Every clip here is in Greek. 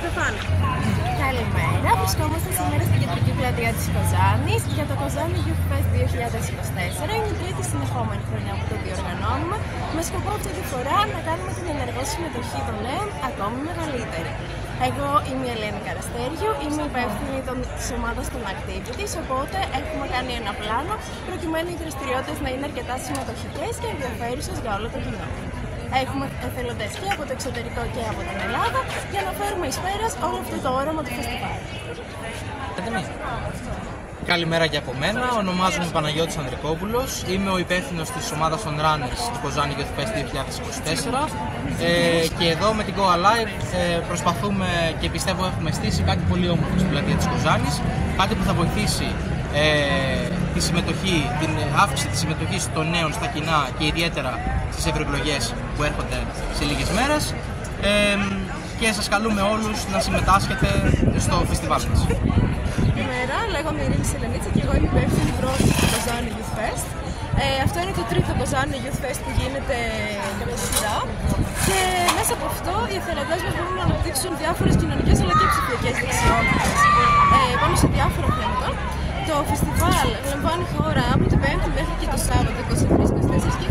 Στεφάνη. Καλημέρα, βρισκόμαστε σήμερα στην κεντρική πλατεία της Κοζάνης για το Κοζάνη Youth Fest 2024. Είναι η τρίτη συνεχόμενη χρονιά που το διοργανώνουμε με σκοπό αυτή τη φορά να κάνουμε την ενεργό συμμετοχή των νέων ακόμη μεγαλύτερη. Εγώ είμαι η Ελένη Καραστέριου, είμαι υπεύθυνη της ομάδας των Activities, οπότε έχουμε κάνει ένα πλάνο προκειμένου οι δραστηριότητες να είναι αρκετά συμμετοχικές και ενδιαφέρουσες για όλο το κοινό. Έχουμε εθελοντές και από το εξωτερικό και από την Ελλάδα για να φέρουμε εις πέρας όλο αυτό το όραμα του φεστιβάλ. Καλημέρα και από μένα. Ονομάζομαι Παναγιώτης Ανδρικόπουλος. Είμαι ο υπεύθυνος της ομάδας των Runners του Κοζάνη Youth Fest 2024. Ε, και εδώ με την Go Alive ε, προσπαθούμε και πιστεύω έχουμε στήσει κάτι πολύ όμορφο στην πλατεία της Κοζάνης. Κάτι που θα βοηθήσει ε, τη συμμετοχή, την αύξηση της συμμετοχής των νέων στα κοινά και ιδιαίτερα στις ευρωεκλογές που έρχονται σε λίγες μέρες ε, και σας καλούμε όλους να συμμετάσχετε στο φεστιβάλ μας. Καλημέρα, λέγομαι Ειρήνη Σελενίτσα και εγώ είμαι υπεύθυνη πρόεδρος του Κοζάνη Youth Fest. Ε, αυτό είναι το τρίτο Κοζάνη Youth Fest που γίνεται κατά σειρά και μέσα από αυτό οι εθελοντές μας μπορούν να αναπτύξουν διάφορες κοινωνικές αλλά και ψηφιακές δεξιότητες ε, πάνω σε διάφορα θέματα το φεστιβάλ λαμβάνει χώρα από την 5η μέχρι και το Σάββατο 23, 24 και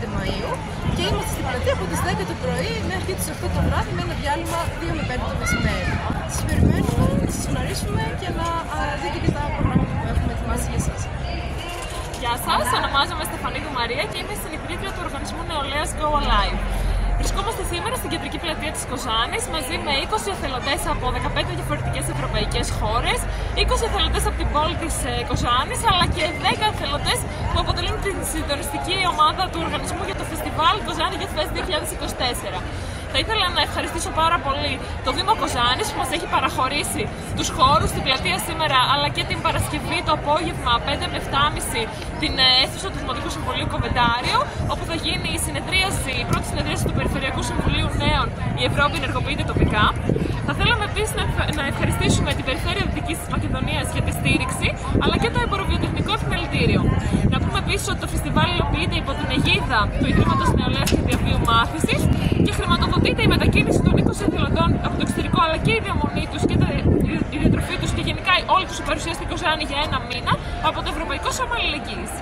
25 Μαΐου και είμαστε στην πλατεία από τις 10 το πρωί μέχρι τις 8 το βράδυ με ένα διάλειμμα 2 με 5 το μεσημέρι. Σας περιμένουμε να σας γνωρίσουμε και να δείτε και τα προγράμματα που έχουμε ετοιμάσει για εσάς. Γεια σας, ονομάζομαι Στεφανίδου Μαρία και είμαι στην του οργανισμού νεολαίας Go Alive. Βρισκόμαστε σήμερα στην κεντρική πλατεία της Κοζάνης μαζί με 20 εθελοντές από 15 διαφορετικές ευρωπαϊκές χώρες, 20 εθελοντές από την πόλη της ε, Κοζάνης, αλλά και 10 εθελοντές που αποτελούν την συντονιστική ομάδα του οργανισμού για το φεστιβάλ Κοζάνη Youth Fest 2024. Θα ήθελα να ευχαριστήσω πάρα πολύ το Δήμο Κοζάνης που μας έχει παραχωρήσει τους χώρους στην πλατεία σήμερα αλλά και την Παρασκευή το απόγευμα 5 με 7.30 την ε, αίθουσα του Δημοτικού Συμβουλίου Κοβεντάριο όπου θα γίνει η συνεδρίαση, η πρώτη συνεδρίαση του Περιφερειακού Συμβουλίου Νέων η Ευρώπη ενεργοποιείται τοπικά. Θα θέλαμε επίσης να ευχαριστήσουμε την Περιφέρεια Δυτικής Μακεδονίας για τη στήριξη αλλά και το Εμποροβιοτεχνικό Επιμελητήριο. Να πούμε επίσης ότι το φεστιβάλ υλοποιείται υπό την αιγίδα του Ιδρύματος Νεολαίας και Διαβίου Μάθησης και χρηματοδοτείται η μετακίνηση των 20 εθελοντών από το εξωτερικό αλλά και η διαμονή τους και η διατροφή τους και γενικά όλη τους η παρουσία στην Κοζάνη για ένα μήνα από το Ευρωπαϊκό Σώμα Αλληλεγγύης.